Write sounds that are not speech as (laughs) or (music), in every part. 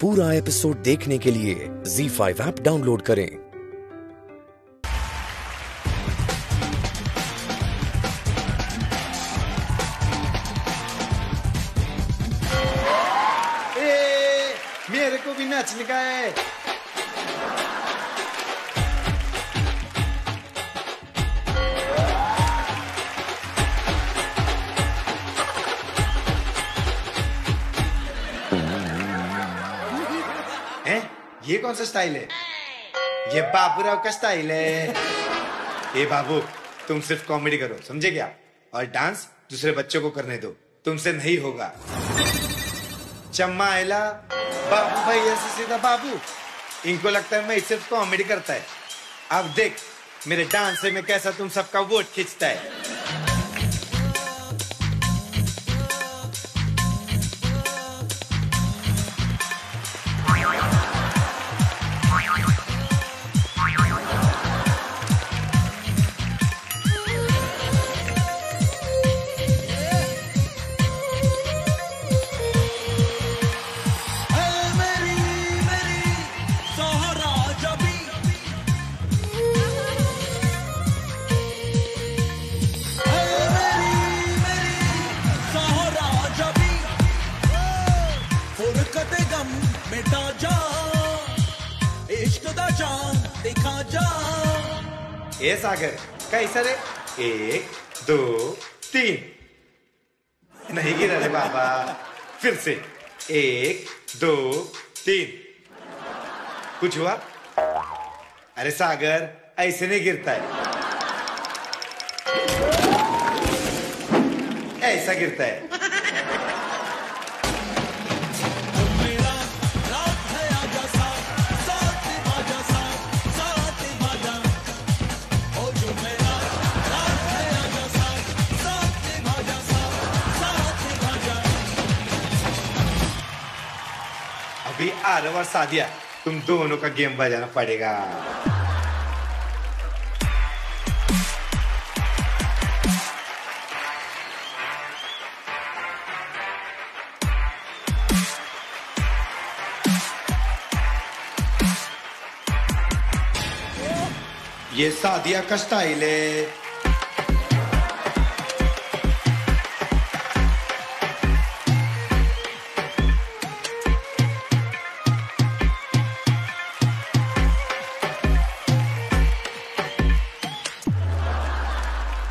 पूरा एपिसोड देखने के लिए Z5 ऐप डाउनलोड करें। ए, मेरे को भी नाचने का है। ये कौन सा स्टाइल है? ये बाबूराव का स्टाइल है। ए बाबू, तुम सिर्फ़ कॉमेडी करो, समझे क्या? और डांस दूसरे बच्चों को करने दो, तुमसे नहीं होगा। चम्मा आयला, बाबू भैया से सीधा बाबू। इनको लगता है मैं सिर्फ़ कॉमेडी करता है। अब देख, मेरे डांस से मैं कैसा तुम सबका वोट खींचता है। फुरकत गम मिटा जा इश्क दा जाम दिखा जा। ए सागर कैसा रे एक, दो, तीन। नहीं गिरा रे बाबा। फिर से। एक, दो, तीन। कुछ हुआ? अरे सागर, ऐसे नहीं गिरता है। ऐसा गिरता है। अभी आरव और सादिया तुम दोनों का गेम बजाना पड़ेगा। ये सादिया का स्टाइल है।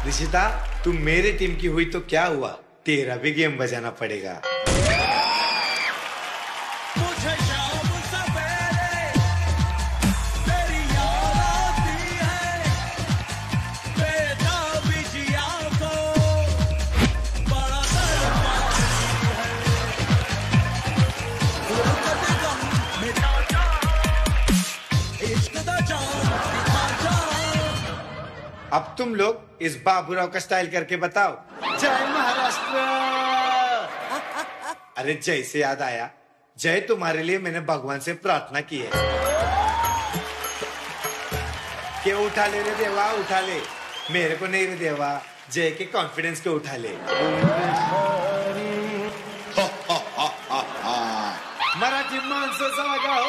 रिशिता तुम मेरे टीम की हुई तो क्या हुआ? तेरा भी गेम बजाना पड़ेगा। अब तुम लोग इस बाबूराव का स्टाइल करके बताओ। जय महाराष्ट्र! अरे जय से याद आया जय तुम्हारे लिए मैंने भगवान से प्रार्थना की है। कि उठा ले रे देवा उठा ले। मेरे को नहीं रे देवा जय के कॉन्फिडेंस को उठा ले। (laughs) मराठी माणसं जागा हो।